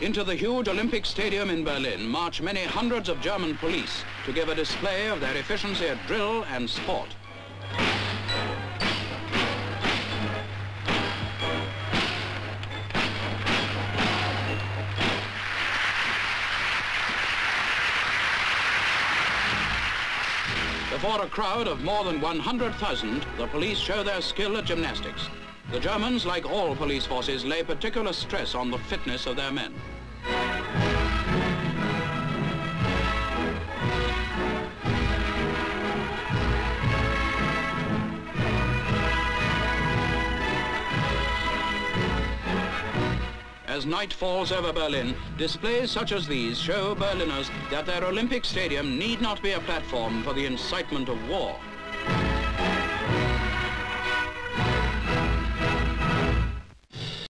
Into the huge Olympic Stadium in Berlin march many hundreds of German police to give a display of their efficiency at drill and sport. Before a crowd of more than 100,000, the police show their skill at gymnastics. The Germans, like all police forces, lay particular stress on the fitness of their men. As night falls over Berlin, displays such as these show Berliners that their Olympic Stadium need not be a platform for the incitement of war.